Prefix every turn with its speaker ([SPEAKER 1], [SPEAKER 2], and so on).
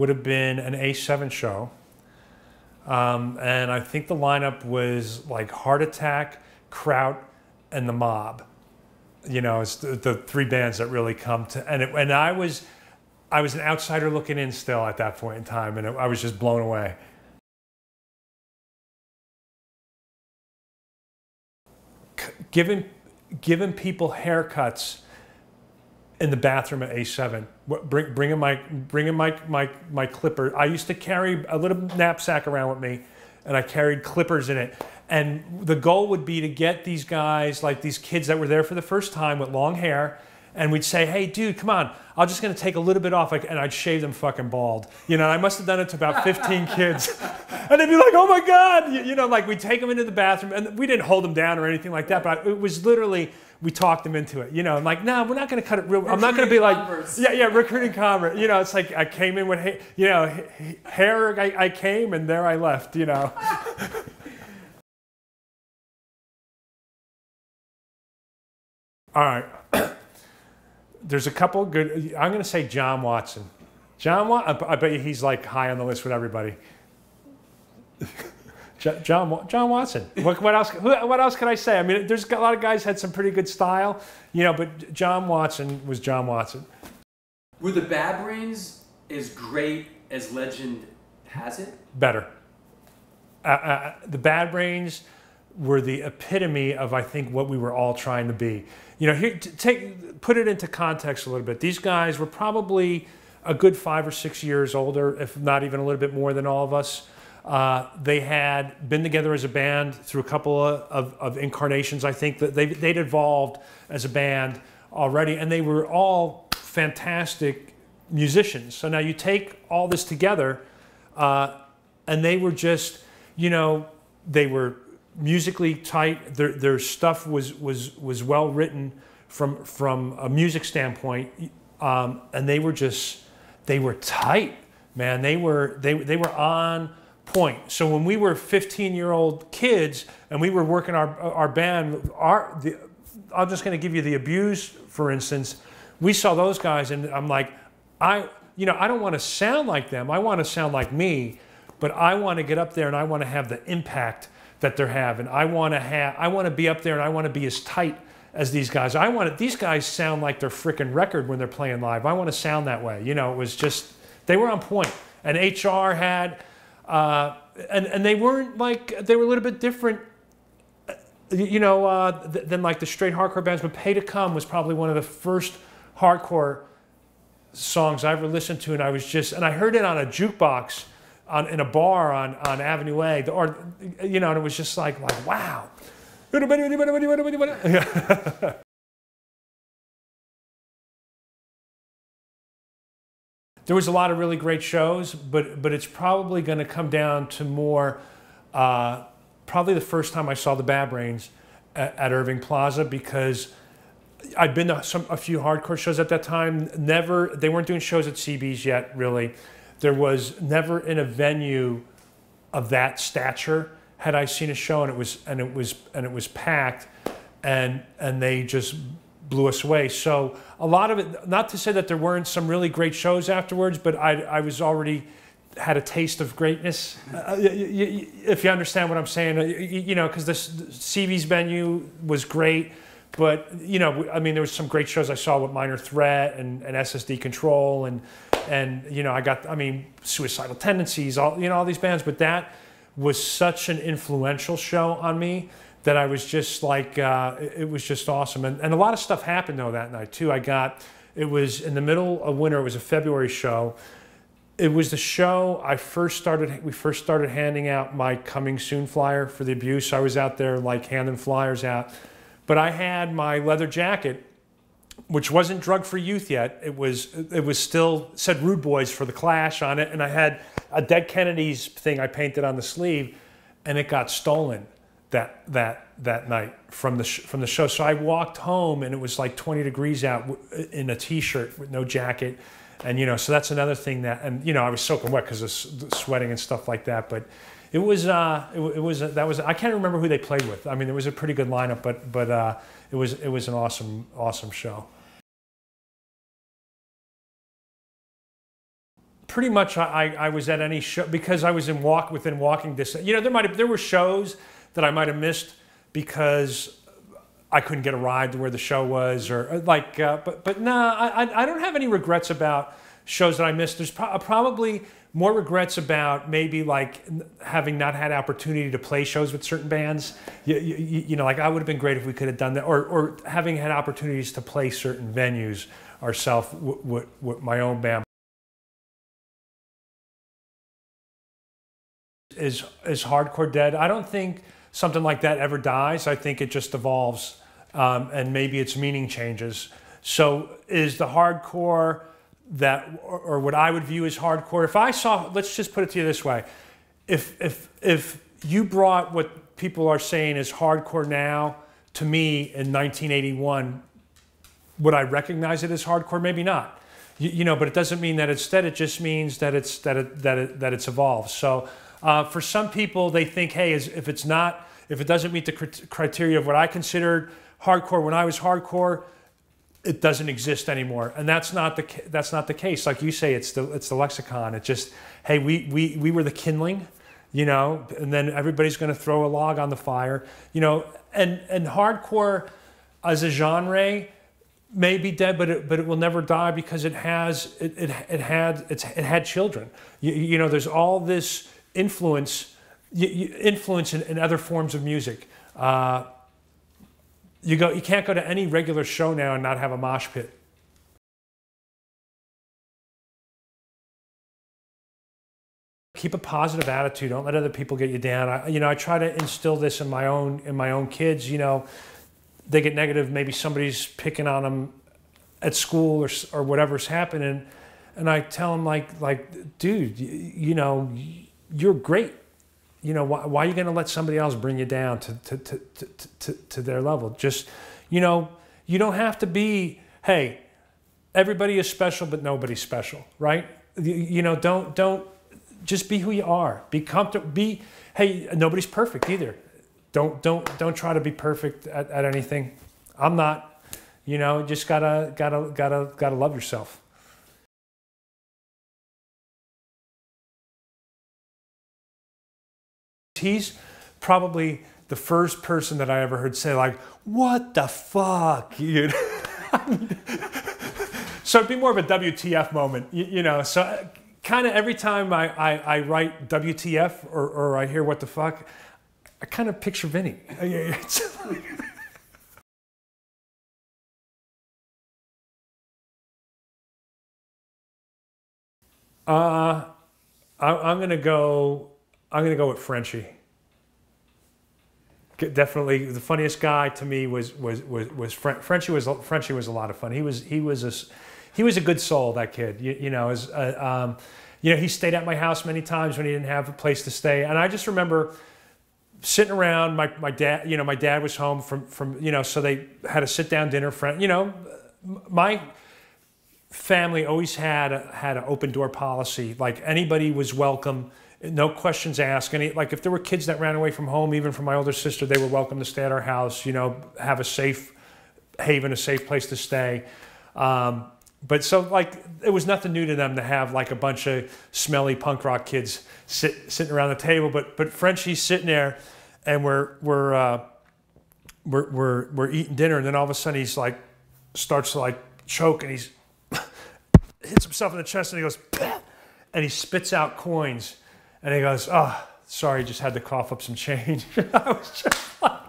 [SPEAKER 1] would have been an A7 show. Um, and I think the lineup was like Heart Attack, Kraut, and The Mob. You know, it's the, the three bands that really come to, and, it, and I was, I was an outsider looking in still at that point in time, and it, I was just blown away. C- giving, giving people haircuts in the bathroom at A7. Wh- Bring, bringing my, bringing my, my, my clipper. I used to carry a little knapsack around with me, and I carried clippers in it. And the goal would be to get these guys, like these kids that were there for the first time with long hair, and we'd say, "Hey, dude, come on! I'm just gonna take a little bit off," and I'd shave them fucking bald. You know, I must have done it to about 15 kids, and they'd be like, "Oh my god!" You, you know, like we'd take them into the bathroom, and we didn't hold them down or anything like that, but it was literally we talked them into it. You know, I'm like, "No, we're not gonna cut it real. I'm not gonna be like,
[SPEAKER 2] Converse.
[SPEAKER 1] yeah, yeah, recruiting convert. You know, it's like I came in with, you know, ha- ha- hair. I, I came and there I left. You know." All right. There's a couple good. I'm going to say John Watson. John Watson. I bet you he's like high on the list with everybody. John, John Watson. What, what else? What else can I say? I mean, there's a lot of guys had some pretty good style, you know. But John Watson was John Watson.
[SPEAKER 2] Were the Bad Brains as great as legend has it?
[SPEAKER 1] better. Uh, uh, the Bad Brains were the epitome of, I think, what we were all trying to be. You know, here, take put it into context a little bit. These guys were probably a good five or six years older, if not even a little bit more than all of us. Uh, they had been together as a band through a couple of, of, of incarnations. I think that they, they'd evolved as a band already, and they were all fantastic musicians. So now you take all this together, uh, and they were just, you know, they were musically tight. Their, their stuff was was was well written from from a music standpoint, um, and they were just they were tight, man. They were they they were on point. So when we were 15 year old kids and we were working our our band, our the, I'm just going to give you the Abused, for instance. We saw those guys, and I'm like, I, you know, I don't want to sound like them. I want to sound like me, but I want to get up there and I want to have the impact that they're having. I want to have, I want to be up there and I want to be as tight as these guys. I want these guys sound like their freaking record when they're playing live. I want to sound that way. You know, it was just, they were on point. And HR had, uh, and, and they weren't like, they were a little bit different you know, uh, th- than like the straight hardcore bands. But Pay to Cum was probably one of the first hardcore songs I ever listened to, and I was just, and I heard it on a jukebox on in a bar on on Avenue A, or you know, and it was just like like wow. There was a lot of really great shows, but but it's probably going to come down to more. Uh, probably the first time I saw the Bad Brains at, at Irving Plaza because I'd been to some a few hardcore shows at that time. Never, they weren't doing shows at CB's yet. Really, there was never in a venue of that stature had I seen a show and it was and it was and it was packed, and and they just blew us away. So a lot of it, not to say that there weren't some really great shows afterwards, but I I was already had a taste of greatness. Uh, y- if you understand what I'm saying, Uh, you know, because the CB's venue was great, but you know, I mean, there was some great shows I saw with Minor Threat and, and SS Decontrol, and and you know, I got, I mean, Suicidal Tendencies, all you know, all these bands, but that was such an influential show on me that I was just like, uh, it was just awesome, and and a lot of stuff happened though that night too. I got, it was in the middle of winter. It was a February show it was the show I first started. We first started handing out my coming soon flyer for the Abused. I was out there like handing flyers out, but I had my leather jacket, which wasn't drug free youth yet. It was it was still said Rude Boys for the Clash on it, and I had a Dead Kennedys thing I painted on the sleeve, and it got stolen that that that night from the from the show. So I walked home, and it was like 20 degrees out in a t-shirt with no jacket and you know so that's another thing that and you know i was soaking wet because of sweating and stuff like that but it was uh it, it was that was i can't remember who they played with i mean it was a pretty good lineup but but uh it was it was an awesome awesome show pretty much I, I was at any show because I was in walk within walking distance. You know, there might have, there were shows that I might have missed because I couldn't get a ride to where the show was, or like. Uh, but but nah, I I don't have any regrets about shows that I missed. There's pro- probably more regrets about maybe like having not had opportunity to play shows with certain bands. You, you, you know, like I would have been great if we could have done that, or or having had opportunities to play certain venues ourselves with, my own band. Is is hardcore dead? I don't think something like that ever dies. I think it just evolves, um, and maybe its meaning changes. So, is the hardcore that, or, or what I would view as hardcore? If I saw, let's just put it to you this way: if if if you brought what people are saying is hardcore now to me in 1981, would I recognize it as hardcore? Maybe not. You, you, know, but it doesn't mean that it's dead. It just means that it's that it that it that it's evolved. So uh, for some people, they think, hey, is, if it's not, if it doesn't meet the criteria of what I considered hardcore when I was hardcore, it doesn't exist anymore. And that's not the that's not the case. Like you say, it's the it's the lexicon. It just, hey, we we we were the kindling, you know, and then everybody's going to throw a log on the fire, you know, and and hardcore as a genre may be dead, but it, but it will never die because it has it, it, it had it's, it had children. You, you know, there's all this influence influence in, in other forms of music. Uh, you go you can't go to any regular show now and not have a mosh pit. Keep a positive attitude. Don't let other people get you down. I, you know, I try to instill this in my own in my own kids. You know, they get negative. Maybe somebody's picking on them at school or or whatever's happening, and I tell them like like, dude, you, you know you're great. You know, why, why are you going to let somebody else bring you down to, to, to, to, to their level? Just, you know, you don't have to be, hey, everybody is special, but nobody's special, right? You, you know, don't, don't, just be who you are. Be comfortable, be, hey, nobody's perfect either. Don't, don't, don't try to be perfect at, at anything. I'm not, you know, just gotta, gotta, gotta, gotta love yourself. He's probably the first person that I ever heard say like, "What the fuck?" You know? so it'd be more of a WTF moment, you, you know. So uh, kind of every time I, I, I, write WTF or, or I hear "What the fuck," I kind of picture Vinny. uh, I, am gonna go. I'm gonna go with Frenchie definitely the funniest guy to me was was was, was Frenchie was Frenchie was a lot of fun. He was he was a he was a good soul. That kid, you, you know, as uh, um, you know, he stayed at my house many times when he didn't have a place to stay, and I just remember sitting around. My my dad, you know, my dad was home from from you know, so they had a sit down dinner. Friend, you know, my family always had a, had an open door policy. Like anybody was welcome no questions asked. Any like if there were kids that ran away from home, even from my older sister, they were welcome to stay at our house. You know, have a safe haven, a safe place to stay. Um, but so like it was nothing new to them to have like a bunch of smelly punk rock kids sit, sitting around the table. But but Frenchie's sitting there, and we're we're uh, we're, we're we're eating dinner, and then all of a sudden he's like starts to like choke, and he's hits himself in the chest, and he goes, and he spits out coins and he goes, oh, sorry, just had to cough up some change. I was just like,